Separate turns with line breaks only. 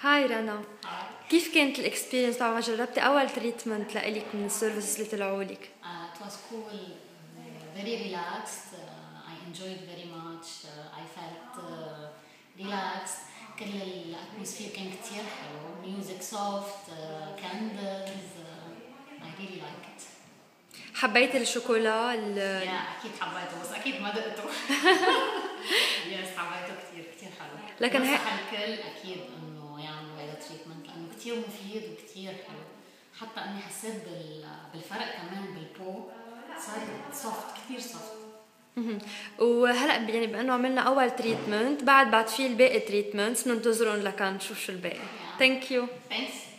Hi رنا كيف كانت ال experience بعد ما جربتي أول treatment لإلك من ال services اللي طلعوا لك؟
It was cool, uh, very relaxed. Uh, I enjoyed very much. Uh, I felt uh, relaxed. كل ال atmosphere كان كتير حلو. Music soft, uh, candles. Uh, I really like it.
حبيتي الشوكولا ال-
Yeah, أكيد حبيته بس أكيد ما دقته. yes حبيته كتير كتير حلو.
لكن هي-
الكل أكيد إنه كتير مفيد وكتير حلو. حتى إني حسيت بال- بالفرق كمان بال body صارت soft كتير
soft. وهلأ يعني بأنه عملنا أول treatment بعد بعد في الباقي treatments ننتظرهم لكان نشوف شو الباقي thank you
Thanks.